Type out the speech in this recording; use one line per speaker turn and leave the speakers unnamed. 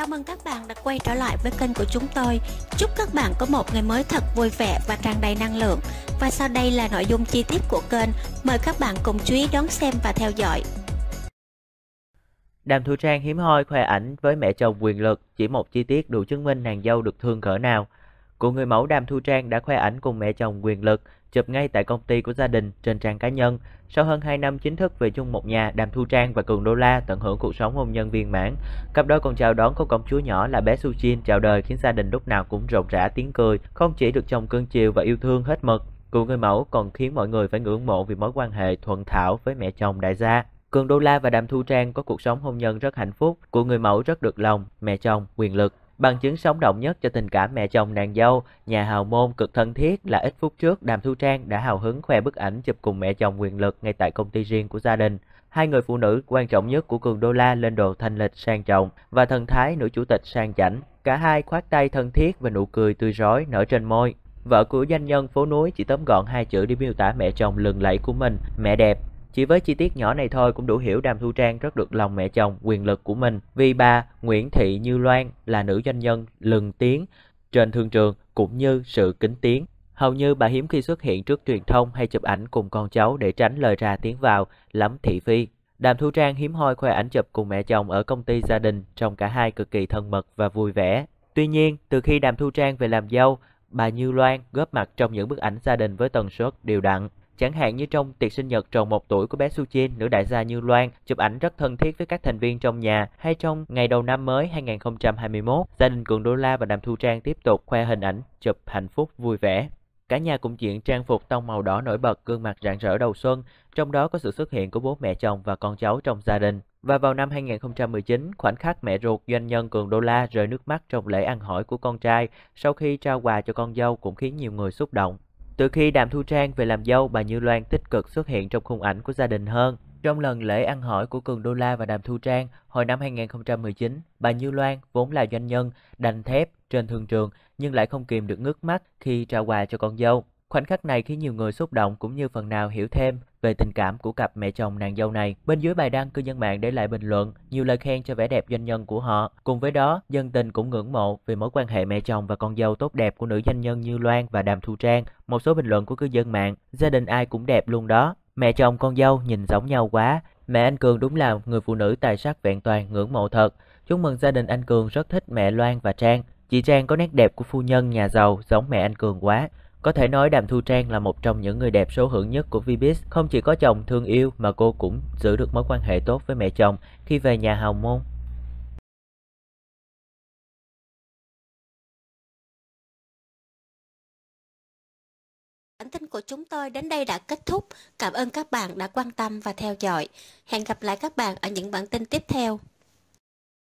Chào mừng các bạn đã quay trở lại với kênh của chúng tôi. Chúc các bạn có một ngày mới thật vui vẻ và tràn đầy năng lượng. Và sau đây là nội dung chi tiết của kênh. Mời các bạn cùng chú ý đón xem và theo dõi.
Đàm Thu Trang hiếm hoi khoe ảnh với mẹ chồng quyền lực, chỉ một chi tiết đủ chứng minh nàng dâu được thương cỡ nào. Của người mẫu Đàm Thu Trang đã khoe ảnh cùng mẹ chồng quyền lực, chụp ngay tại công ty của gia đình trên trang cá nhân. Sau hơn 2 năm chính thức về chung một nhà, Đàm Thu Trang và Cường Đô La tận hưởng cuộc sống hôn nhân viên mãn. Cặp đôi còn chào đón cô công chúa nhỏ là bé Su chào đời khiến gia đình lúc nào cũng rộn rã tiếng cười, không chỉ được chồng cưng chiều và yêu thương hết mực. cụ người mẫu còn khiến mọi người phải ngưỡng mộ vì mối quan hệ thuận thảo với mẹ chồng đại gia. Cường Đô La và Đàm Thu Trang có cuộc sống hôn nhân rất hạnh phúc, của người mẫu rất được lòng, mẹ chồng quyền lực. Bằng chứng sống động nhất cho tình cảm mẹ chồng nàng dâu, nhà hào môn cực thân thiết là ít phút trước Đàm Thu Trang đã hào hứng khoe bức ảnh chụp cùng mẹ chồng quyền lực ngay tại công ty riêng của gia đình. Hai người phụ nữ quan trọng nhất của Cường Đô La lên đồ thanh lịch sang trọng và thần thái nữ chủ tịch sang chảnh. Cả hai khoát tay thân thiết và nụ cười tươi rói nở trên môi. Vợ của doanh nhân phố núi chỉ tóm gọn hai chữ để miêu tả mẹ chồng lừng lẫy của mình, mẹ đẹp. Chỉ với chi tiết nhỏ này thôi cũng đủ hiểu Đàm Thu Trang rất được lòng mẹ chồng quyền lực của mình. Vì bà Nguyễn Thị Như Loan là nữ doanh nhân lừng tiếng trên thương trường cũng như sự kính tiếng. Hầu như bà hiếm khi xuất hiện trước truyền thông hay chụp ảnh cùng con cháu để tránh lời ra tiếng vào, lắm thị phi. Đàm Thu Trang hiếm hoi khoe ảnh chụp cùng mẹ chồng ở công ty gia đình, trông cả hai cực kỳ thân mật và vui vẻ. Tuy nhiên, từ khi Đàm Thu Trang về làm dâu, bà Như Loan góp mặt trong những bức ảnh gia đình với tần suất đều đặn. Chẳng hạn như trong tiệc sinh nhật tròn một tuổi của bé Su Jin, nữ đại gia Như Loan chụp ảnh rất thân thiết với các thành viên trong nhà, hay trong ngày đầu năm mới 2021, gia đình Cường Đô La và Đàm Thu Trang tiếp tục khoe hình ảnh chụp hạnh phúc vui vẻ. Cả nhà cùng diện trang phục tông màu đỏ nổi bật, gương mặt rạng rỡ đầu xuân, trong đó có sự xuất hiện của bố mẹ chồng và con cháu trong gia đình. Và vào năm 2019, khoảnh khắc mẹ ruột doanh nhân Cường Đô La rơi nước mắt trong lễ ăn hỏi của con trai sau khi trao quà cho con dâu cũng khiến nhiều người xúc động. Từ khi Đàm Thu Trang về làm dâu, bà Như Loan tích cực xuất hiện trong khung ảnh của gia đình hơn. Trong lần lễ ăn hỏi của Cường Đô La và Đàm Thu Trang hồi năm 2019, bà Như Loan vốn là doanh nhân đành thép trên thương trường nhưng lại không kìm được ngước mắt khi trao quà cho con dâu. Khoảnh khắc này khiến nhiều người xúc động cũng như phần nào hiểu thêm về tình cảm của cặp mẹ chồng nàng dâu này. Bên dưới bài đăng, cư dân mạng để lại bình luận nhiều lời khen cho vẻ đẹp doanh nhân của họ. Cùng với đó, dân tình cũng ngưỡng mộ về mối quan hệ mẹ chồng và con dâu tốt đẹp của nữ doanh nhân Như Loan và Đàm Thu Trang. Một số bình luận của cư dân mạng, gia đình ai cũng đẹp luôn đó. Mẹ chồng con dâu nhìn giống nhau quá. Mẹ anh Cường đúng là người phụ nữ tài sắc vẹn toàn, ngưỡng mộ thật. Chúc mừng gia đình anh Cường rất thích mẹ Loan và Trang. Chị Trang có nét đẹp của phu nhân nhà giàu giống mẹ anh Cường quá. Có thể nói Đàm Thu Trang là một trong những người đẹp số hưởng nhất của Vbiz. Không chỉ có chồng thương yêu mà cô cũng giữ được mối quan hệ tốt với mẹ chồng khi về nhà hào môn.
Bản tin của chúng tôi đến đây đã kết thúc. Cảm ơn các bạn đã quan tâm và theo dõi. Hẹn gặp lại các bạn ở những bản tin tiếp theo.